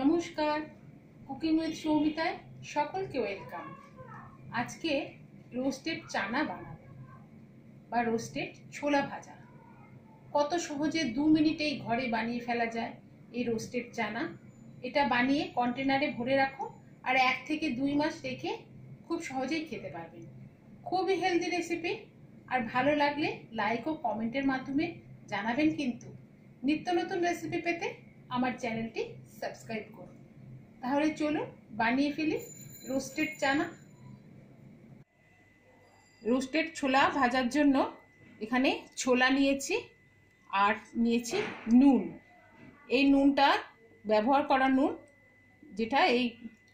নমস্কার cooking with সৌমিতায় সকলকে welcome আজকে রোস্টেড চানা বানাবো, বা রোস্টেড ছোলা ভাজা। কত সহজে দু মিনিটেই ঘরে বানিয়ে ফেলা যায় এই রোস্টেড চানা। এটা বানিয়ে কন্টেনারে ভরে রাখো, আর এক থেকে দুই মাস রেখে খুব সহজেই খেতে পারবেন। খুবই হেলদি রেসিপি আর ভালো লাগলে লাইক ও কমেন্টের মাধ্যমে জানাবেন কিন্তু। নিত্য নতুন রেসিপি পেতে আমার চ্যানেলটি সাবস্ক্রাইব করুন। তাহলে চলুন, বানিয়ে ফেলি রোস্টেড চানা। রোস্টেড ছোলা ভাজার জন্য এখানে ছোলা নিয়েছি আর নিয়েছি নুন। এই নুনটা ব্যবহার করা নুন, যেটা এই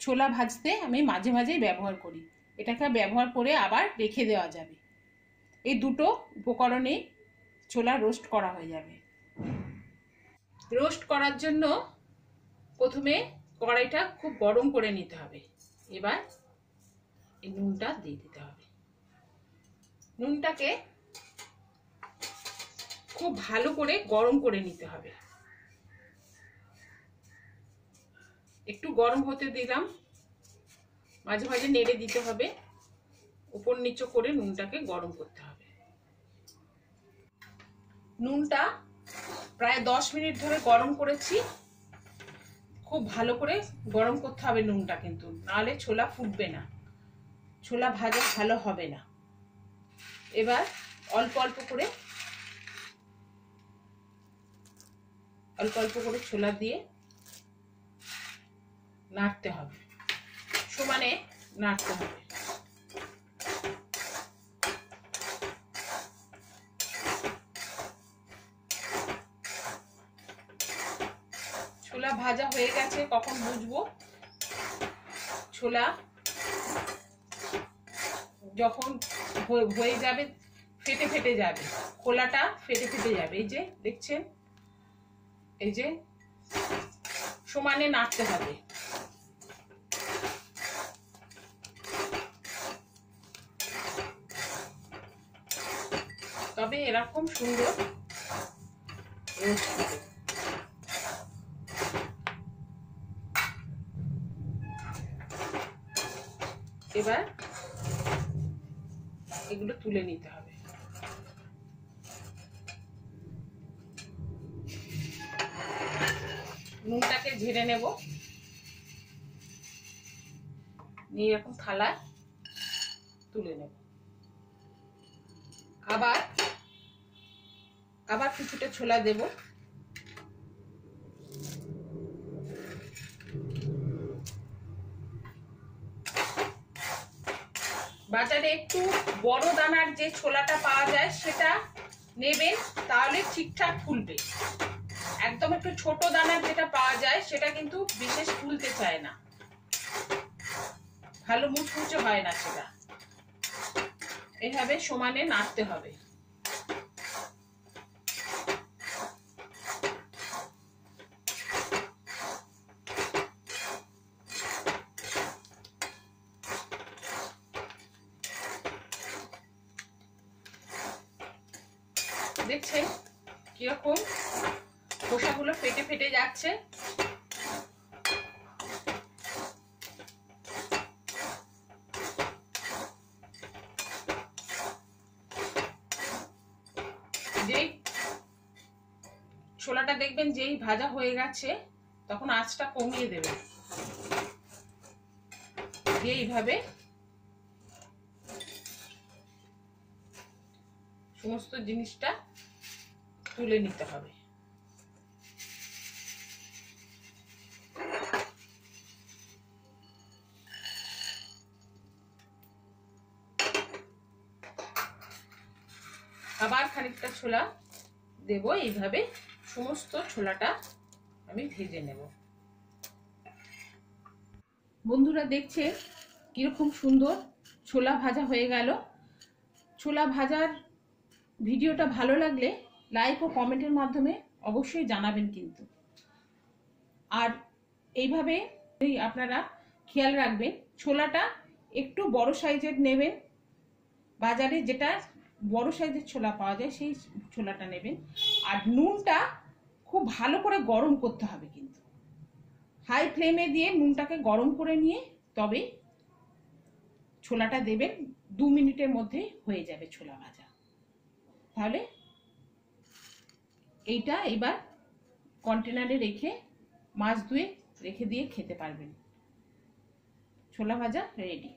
ছোলা ভাজতে আমি মাঝে মাঝেই ব্যবহার করি। এটাকে ব্যবহার করে আবার রেখে দেওয়া যাবে। এই দুটো উপকরণে ছোলা রোস্ট করা হয়ে যাবে। রোস্ট করার জন্য প্রথমে কড়াইটা খুব গরম করে নিতে হবে। এবার এই নুনটা দিয়ে দিতে হবে। নুনটাকে খুব ভালো করে গরম করে নিতে হবে। একটু গরম হতে দিলাম। মাঝে মাঝে নেড়ে দিতে হবে। উপর নিচে করে নুনটাকে গরম করতে হবে। নুনটা প্রায় দশ মিনিট ধরে গরম করেছি। খুব ভালো করে গরম করতে হবে নুনটা কিন্তু। নাহলে ছোলা ফুটবে না। ছোলা ভাজা ভালো হবে না। এবার অল্প অল্প করে অল্প অল্প করে ছোলা দিয়ে নাড়তে হবে। সমানে নাড়তে হবে ছোলা ভাজা হয়ে গেছে, কখন বুঝব? ছোলা যখন হয়ে যাবে, ফেটে ফেটে যাবে। খোলাটা ফেটে ফেটে যাবে। এই যে, দেখছেন? এই যে, সমানে নাড়তে হবে। তবে এরকম সুন্দর রোস্ট এবার এগুলো তুলে নিতে হবে। নুনটাকে ঝেড়ে নেব। নিয়ে এরকম থালা তুলে নেব। আবার আবার কিছুটা ছোলা দেব। বাজারে একটু বড় দানার যে ছোলাটা পাওয়া যায়, সেটা নেবেন, তাহলে ঠিকঠাক ফুলবে। একদম একটু ছোট দানার যেটা পাওয়া যায়, সেটা কিন্তু বিশেষ ফুলতে চায় না। ভালো মুচমুচে হয় না সেটা। এভাবে সমানে নাড়তে হবে। দেখছেন? কীরকম? খোসাগুলো ফেটে ফেটে যাচ্ছে। ছোলাটা দেখবেন যেই ভাজা হয়ে গেছে, তখন আঁচটা কমিয়ে দেবেন। এইভাবে সমস্ত জিনিসটা তুলে নিতে হবে। আবার খানিকটা ছোলা দেব, এইভাবে সমস্ত ছোলাটা আমি ভেজে নেব। বন্ধুরা দেখছে কীরকম সুন্দর ছোলা ভাজা হয়ে গেল। ছোলা ভাজার ভিডিওটা ভালো লাগলে লাইক ও কমেন্টের মাধ্যমে অবশ্যই জানাবেন কিন্তু। আর এইভাবে আপনারা খেয়াল রাখবেন, ছোলাটা একটু বড় সাইজের নেবেন, বাজারে যেটা বড় সাইজের ছোলা পাওয়া যায় সেই ছোলাটা নেবেন। আর নুনটা খুব ভালো করে গরম করতে হবে কিন্তু। হাই ফ্লেমে দিয়ে নুনটাকে গরম করে নিয়ে তবে ছোলাটা দেবেন, দু মিনিটের মধ্যে হয়ে যাবে ছোলা ভাজা। তাহলে এইটা এবার কন্টেনারে রেখে মাছ ধুয়ে রেখে দিয়ে খেতে পারবেন। ছোলা ভাজা রেডি